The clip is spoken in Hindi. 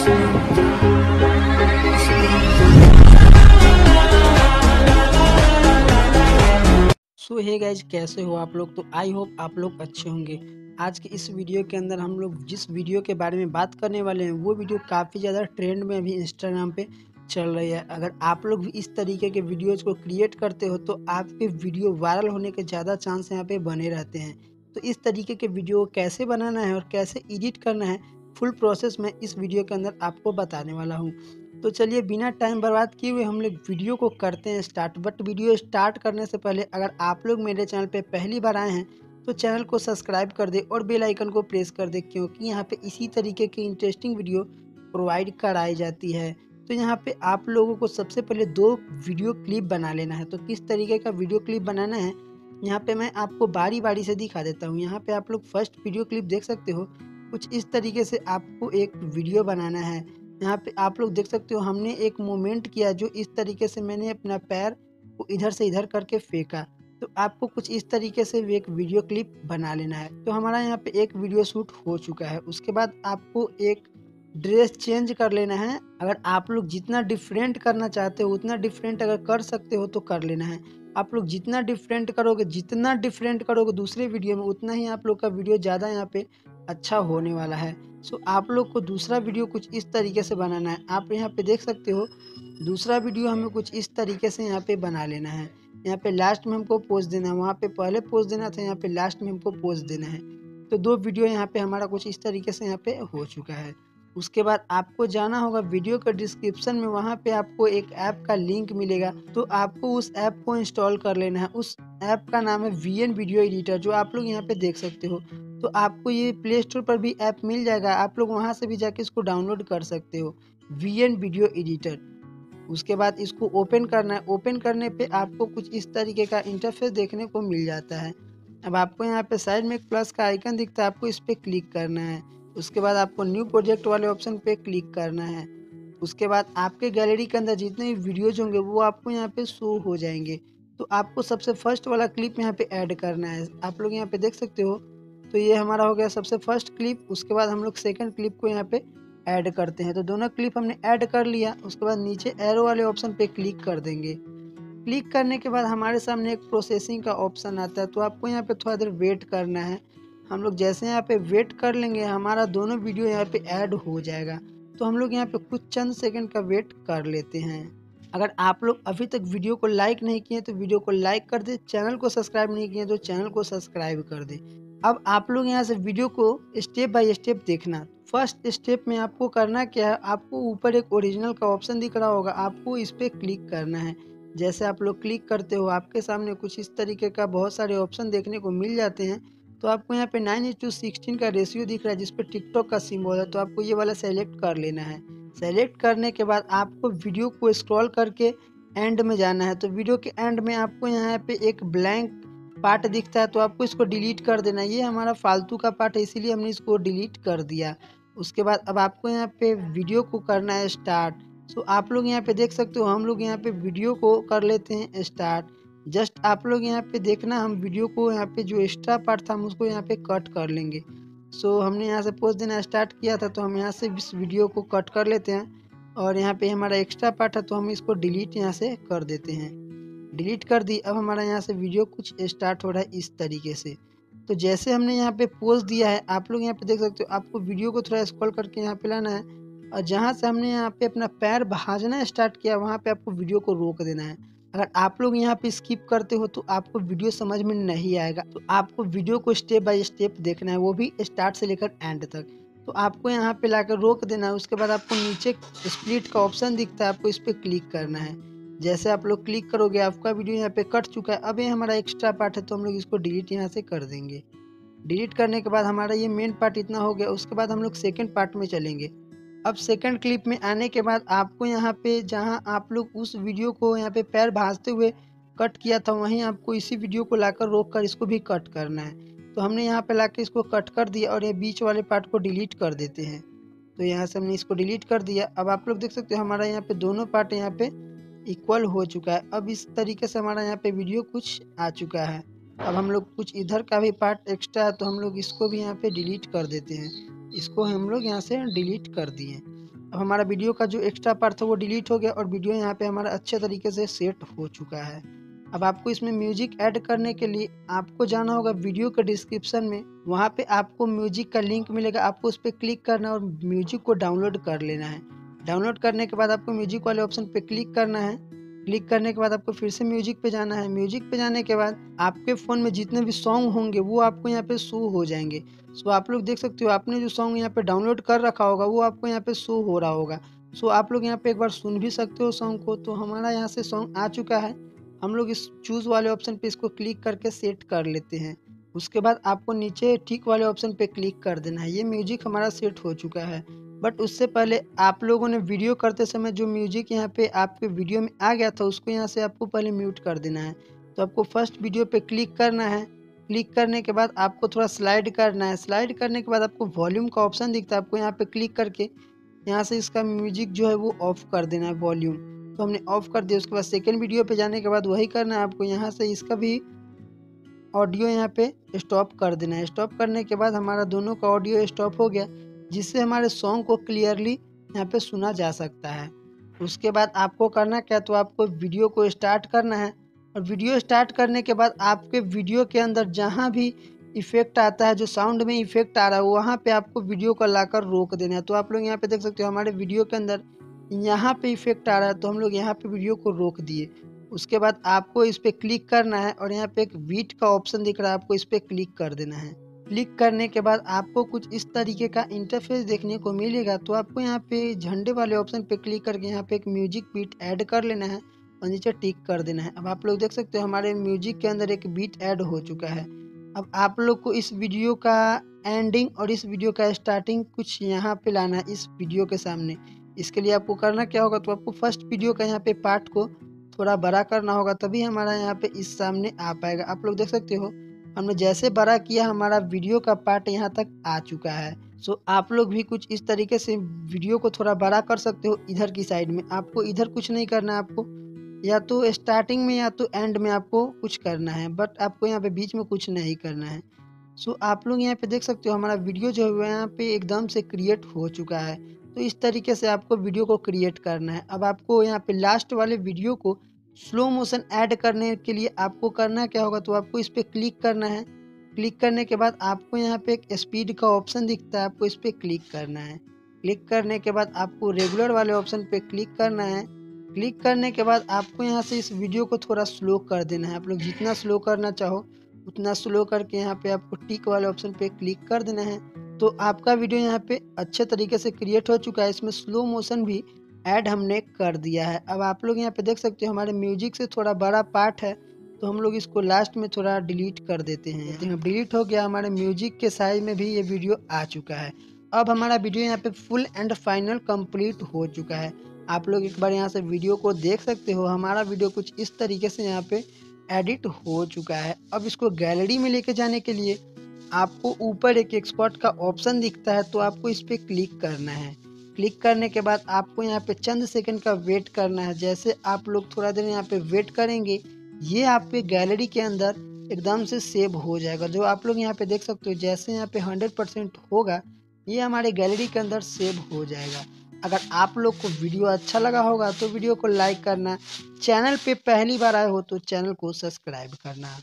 सो हे गाइज़ कैसे हो आप लोग? तो आई होप आप लोग अच्छे होंगे। आज के इस वीडियो के अंदर हम लोग जिस वीडियो के बारे में बात करने वाले हैं, वो वीडियो काफ़ी ज़्यादा ट्रेंड में अभी इंस्टाग्राम पे चल रही है। अगर आप लोग भी इस तरीके के वीडियोज़ को क्रिएट करते हो तो आपके वीडियो वायरल होने के ज़्यादा चांस यहाँ पे बने रहते हैं। तो इस तरीके के वीडियो कैसे बनाना है और कैसे एडिट करना है फुल प्रोसेस मैं इस वीडियो के अंदर आपको बताने वाला हूँ। तो चलिए, बिना टाइम बर्बाद किए हुए हम लोग वीडियो को करते हैं स्टार्ट बट वीडियो स्टार्ट करने से पहले अगर आप लोग मेरे चैनल पे पहली बार आए हैं तो चैनल को सब्सक्राइब कर दे और बेल आइकन को प्रेस कर दे, क्योंकि यहाँ पे इसी तरीके की इंटरेस्टिंग वीडियो प्रोवाइड कराई जाती है। तो यहाँ पे आप लोगों को सबसे पहले दो वीडियो क्लिप बना लेना है। तो किस तरीके का वीडियो क्लिप बनाना है, यहाँ पे मैं आपको बारी बारी से दिखा देता हूँ। यहाँ पे आप लोग फ़र्स्ट वीडियो क्लिप देख सकते हो। कुछ इस तरीके से आपको एक वीडियो बनाना है। यहाँ पे आप लोग देख सकते हो, हमने एक मोमेंट किया जो इस तरीके से मैंने अपना पैर को इधर से इधर करके फेंका। तो आपको कुछ इस तरीके से एक वीडियो क्लिप बना लेना है। तो हमारा यहाँ पे एक वीडियो शूट हो चुका है। उसके बाद आपको एक ड्रेस चेंज कर लेना है। अगर आप लोग जितना डिफरेंट करना चाहते हो, उतना डिफरेंट अगर कर सकते हो तो कर लेना है। आप लोग जितना डिफरेंट करोगे, जितना डिफरेंट करोगे दूसरे वीडियो में, उतना ही आप लोग का वीडियो ज़्यादा यहाँ पे अच्छा होने वाला है। सो आप लोग को दूसरा वीडियो कुछ इस तरीके से बनाना है। आप यहाँ पे देख सकते हो, दूसरा वीडियो हमें कुछ इस तरीके से यहाँ पे बना लेना है। यहाँ पे लास्ट में हमको पोज देना है। वहाँ पे पहले पोज देना था, यहाँ पे लास्ट में हमको पोज देना है। तो दो वीडियो यहाँ पे हमारा कुछ इस तरीके से यहाँ पे हो चुका है। उसके बाद आपको जाना होगा वीडियो के डिस्क्रिप्शन में, वहाँ पे आपको एक ऐप का लिंक मिलेगा तो आपको उस ऐप को इंस्टॉल कर लेना है। उस ऐप का नाम है वी एन वीडियो एडिटर जो आप लोग यहाँ पे देख सकते हो। तो आपको ये प्ले स्टोर पर भी ऐप मिल जाएगा, आप लोग वहाँ से भी जाके इसको डाउनलोड कर सकते हो वी एन वीडियो एडिटर उसके बाद इसको ओपन करना है। ओपन करने पे आपको कुछ इस तरीके का इंटरफेस देखने को मिल जाता है। अब आपको यहाँ पे साइड में एक प्लस का आइकन दिखता है, आपको इस पर क्लिक करना है। उसके बाद आपको न्यू प्रोजेक्ट वाले ऑप्शन पे क्लिक करना है। उसके बाद आपके गैलरी के अंदर जितने भी वीडियोज़ होंगे, वो आपको यहाँ पे शो हो जाएँगे। तो आपको सबसे फ़र्स्ट वाला क्लिप यहाँ पे ऐड करना है। आप लोग यहाँ पे देख सकते हो। तो ये हमारा हो गया सबसे फ़र्स्ट क्लिप उसके बाद हम लोग सेकेंड क्लिप को यहाँ पे ऐड करते हैं। तो दोनों क्लिप हमने ऐड कर लिया। उसके बाद नीचे एरो वाले ऑप्शन पे क्लिक कर देंगे। क्लिक करने के बाद हमारे सामने एक प्रोसेसिंग का ऑप्शन आता है। तो आपको यहाँ पे थोड़ा देर वेट करना है। हम लोग जैसे यहाँ पे वेट कर लेंगे, हमारा दोनों वीडियो यहाँ पे ऐड हो जाएगा। तो हम लोग यहाँ पे कुछ चंद सेकंड का वेट कर लेते हैं। अगर आप लोग अभी तक वीडियो को लाइक नहीं किए तो वीडियो को लाइक कर दे चैनल को सब्सक्राइब नहीं किए तो चैनल को सब्सक्राइब कर दे। अब आप लोग यहाँ से वीडियो को स्टेप बाय स्टेप देखना। फ़र्स्ट स्टेप में आपको करना क्या है? आपको ऊपर एक ओरिजिनल का ऑप्शन दिख रहा होगा। आपको इस पर क्लिक करना है। जैसे आप लोग क्लिक करते हो, आपके सामने कुछ इस तरीके का बहुत सारे ऑप्शन देखने को मिल जाते हैं। तो आपको यहाँ पे नाइन इंच टू सिक्सटीन का रेशियो दिख रहा है, जिस पर टिकटॉक का सिम्बॉल है तो आपको ये वाला सेलेक्ट कर लेना है। सेलेक्ट करने के बाद आपको वीडियो को स्क्रॉल करके एंड में जाना है। तो वीडियो के एंड में आपको यहाँ पे एक ब्लैंक पार्ट दिखता है तो आपको इसको डिलीट कर देना ये हमारा फालतू का पार्ट है, इसीलिए हमने इसको डिलीट कर दिया। उसके बाद अब आपको यहाँ पे वीडियो को करना है स्टार्ट सो आप लोग यहाँ पे देख सकते हो, हम लोग यहाँ पे वीडियो को कर लेते हैं स्टार्ट जस्ट आप लोग यहाँ पे देखना हम वीडियो को यहाँ पे जो एक्स्ट्रा पार्ट था हम उसको यहाँ पे कट कर लेंगे। सो so, हमने यहाँ से पोस्ट देना स्टार्ट किया था तो हम यहाँ से इस वीडियो को कट कर लेते हैं। और यहाँ पे हमारा एक्स्ट्रा पार्ट है तो हम इसको डिलीट यहाँ से कर देते हैं। डिलीट कर दी अब हमारा यहाँ से वीडियो कुछ स्टार्ट हो रहा है इस तरीके से। तो जैसे हमने यहाँ पे पोस्ट दिया है आप लोग यहाँ पे देख सकते हो आपको वीडियो को थोड़ा स्क्रॉल करके यहाँ पे लाना है। और जहाँ से हमने यहाँ पे अपना पैर भाजना स्टार्ट किया वहाँ पे आपको वीडियो को रोक देना है। अगर आप लोग यहाँ पे स्किप करते हो तो आपको वीडियो समझ में नहीं आएगा। तो आपको वीडियो को स्टेप बाय स्टेप देखना है, वो भी स्टार्ट से लेकर एंड तक। तो आपको यहाँ पे लाकर रोक देना है, उसके बाद आपको नीचे स्प्लिट का ऑप्शन दिखता है, आपको इस पर क्लिक करना है। जैसे आप लोग क्लिक करोगे, आपका वीडियो यहाँ पे कट चुका है। अब ये हमारा एक्स्ट्रा पार्ट है तो हम लोग इसको डिलीट यहाँ से कर देंगे। डिलीट करने के बाद हमारा ये मेन पार्ट इतना हो गया, उसके बाद हम लोग सेकेंड पार्ट में चलेंगे। अब सेकंड क्लिप में आने के बाद आपको यहाँ पे जहाँ आप लोग उस वीडियो को यहाँ पे पैर भाजते हुए कट किया था, वहीं आपको इसी वीडियो को लाकर रोक कर इसको भी कट करना है। तो हमने यहाँ पे लाकर इसको कट कर दिया और ये बीच वाले पार्ट को डिलीट कर देते हैं। तो यहाँ से हमने इसको डिलीट कर दिया। अब आप लोग देख सकते हो हमारा यहाँ पे दोनों पार्ट यहाँ पे इक्वल हो चुका है। अब इस तरीके से हमारा यहाँ पे वीडियो कुछ आ चुका है। अब हम लोग कुछ इधर का भी पार्ट एक्स्ट्रा है तो हम लोग इसको भी यहाँ पे डिलीट कर देते हैं। इसको हम लोग यहाँ से डिलीट कर दिए। अब हमारा वीडियो का जो एक्स्ट्रा पार्ट था वो डिलीट हो गया और वीडियो यहाँ पे हमारा अच्छे तरीके से सेट हो चुका है। अब आपको इसमें म्यूज़िक ऐड करने के लिए आपको जाना होगा वीडियो के डिस्क्रिप्शन में। वहाँ पे आपको म्यूज़िक का लिंक मिलेगा। आपको उस पर क्लिक करना है और म्यूज़िक को डाउनलोड कर लेना है। डाउनलोड करने के बाद आपको म्यूज़िक वाले ऑप्शन पे क्लिक करना है। क्लिक करने के बाद आपको फिर से म्यूज़िक पे जाना है। म्यूज़िक पे जाने के बाद आपके फ़ोन में जितने भी सॉन्ग होंगे, वो आपको यहाँ पे शो हो जाएँगे। सो, आप लोग देख सकते हो, आपने जो सॉन्ग यहाँ पे डाउनलोड कर रखा होगा, वो आपको यहाँ पे शो हो रहा होगा। सो, आप लोग यहाँ पे एक बार सुन भी सकते हो सॉन्ग को। तो हमारा यहाँ से सॉन्ग आ चुका है। हम लोग इस चूज़ वाले ऑप्शन पे इसको क्लिक करके सेट कर लेते हैं। उसके बाद आपको नीचे ठीक वाले ऑप्शन पे क्लिक कर देना है। ये म्यूज़िक हमारा सेट हो चुका है। बट उससे पहले आप लोगों ने वीडियो करते समय जो म्यूज़िक यहाँ पे आपके वीडियो में आ गया था, उसको यहाँ से आपको पहले म्यूट कर देना है। तो आपको फ़र्स्ट वीडियो पे क्लिक करना है। क्लिक करने के बाद आपको थोड़ा स्लाइड करना है। स्लाइड करने के बाद आपको वॉल्यूम का ऑप्शन दिखता है आपको यहाँ पे क्लिक करके। यहाँ से इसका म्यूज़िक जो है वो ऑफ़ कर देना है वॉल्यूम। तो हमने ऑफ़ कर दिया, उसके बाद सेकेंड वीडियो पे जाने के बाद वही करना है आपको यहाँ से इसका भी ऑडियो यहाँ पे स्टॉप कर देना है। स्टॉप करने के बाद हमारा दोनों का ऑडियो स्टॉप हो गया। जिससे हमारे सॉन्ग को क्लियरली यहाँ पे सुना जा सकता है। उसके बाद आपको करना क्या? तो आपको वीडियो को स्टार्ट करना है और वीडियो स्टार्ट करने के बाद आपके वीडियो के अंदर जहाँ भी इफ़ेक्ट आता है, जो साउंड में इफ़ेक्ट आ रहा है, वहाँ पे आपको वीडियो को लाकर रोक देना है। तो आप लोग यहाँ पे देख सकते हो, हमारे वीडियो के अंदर यहाँ पे इफ़ेक्ट आ रहा है तो हम लोग यहाँ पे वीडियो को रोक दिए। उसके बाद आपको इस पर क्लिक करना है और यहाँ पे एक बीट का ऑप्शन दिख रहा है, आपको इस पर क्लिक कर देना है। क्लिक करने के बाद आपको कुछ इस तरीके का इंटरफेस देखने को मिलेगा। तो आपको यहाँ पे झंडे वाले ऑप्शन पे क्लिक करके यहाँ पे एक म्यूज़िक बीट ऐड कर लेना है और नीचे टिक कर देना है। अब आप लोग देख सकते हो हमारे म्यूज़िक के अंदर एक बीट ऐड हो चुका है। अब आप लोग को इस वीडियो का एंडिंग और इस वीडियो का स्टार्टिंग कुछ यहाँ पे लाना है, इस वीडियो के सामने। इसके लिए आपको करना क्या होगा तो आपको फ़र्स्ट वीडियो का यहाँ पे पार्ट को थोड़ा बड़ा करना होगा, तभी हमारा यहाँ पे इस सामने आ पाएगा। आप लोग देख सकते हो हमने जैसे बड़ा किया, हमारा वीडियो का पार्ट यहाँ तक आ चुका है। सो आप लोग भी कुछ इस तरीके से वीडियो को थोड़ा बड़ा कर सकते हो इधर की साइड में। आपको इधर कुछ नहीं करना है आपको। या तो स्टार्टिंग में या तो एंड में आपको कुछ करना है बट आपको यहाँ पे बीच में कुछ नहीं करना है। सो आप लोग यहाँ पे देख सकते हो हमारा वीडियो जो है यहाँ पे एकदम से क्रिएट हो चुका है। तो इस तरीके से आपको वीडियो को क्रिएट करना है। अब आपको यहाँ पे लास्ट वाले वीडियो को स्लो मोशन ऐड करने के लिए आपको करना क्या होगा तो आपको इस पर क्लिक करना है। क्लिक करने के बाद आपको यहाँ पे एक स्पीड का ऑप्शन दिखता है, आपको इस पर क्लिक करना है। क्लिक करने के बाद आपको रेगुलर वाले ऑप्शन पे क्लिक करना है। क्लिक करने के बाद आपको यहाँ से इस वीडियो को थोड़ा स्लो कर देना है। आप लोग जितना स्लो करना चाहो, उतना स्लो करके यहाँ पे आपको टिक वाले ऑप्शन पे क्लिक कर देना है। तो आपका वीडियो यहाँ पे अच्छे तरीके से क्रिएट हो चुका है। इसमें स्लो मोशन भी ऐड हमने कर दिया है। अब आप लोग यहाँ पे देख सकते हो हमारे म्यूज़िक से थोड़ा बड़ा पार्ट है तो हम लोग इसको लास्ट में थोड़ा डिलीट कर देते हैं। डिलीट हो गया, हमारे म्यूज़िक के साइज़ में भी ये वीडियो आ चुका है। अब हमारा वीडियो यहाँ पे फुल एंड फाइनल कंप्लीट हो चुका है। आप लोग एक बार यहाँ से वीडियो को देख सकते हो। हमारा वीडियो कुछ इस तरीके से यहाँ पे एडिट हो चुका है। अब इसको गैलरी में लेके जाने के लिए आपको ऊपर एक एक्सपर्ट का ऑप्शन दिखता है तो आपको इस पर क्लिक करना है। क्लिक करने के बाद आपको यहाँ पे चंद सेकंड का वेट करना है। जैसे आप लोग थोड़ा देर यहाँ पे वेट करेंगे, ये आपके गैलरी के अंदर एकदम से सेव हो जाएगा। जो आप लोग यहाँ पे देख सकते हो, जैसे यहाँ पे हंड्रेड परसेंट होगा, ये हमारे गैलरी के अंदर सेव हो जाएगा। अगर आप लोग को वीडियो अच्छा लगा होगा तो वीडियो को लाइक करना। चैनल पे पहली बार आए हो तो चैनल को सब्सक्राइब करना।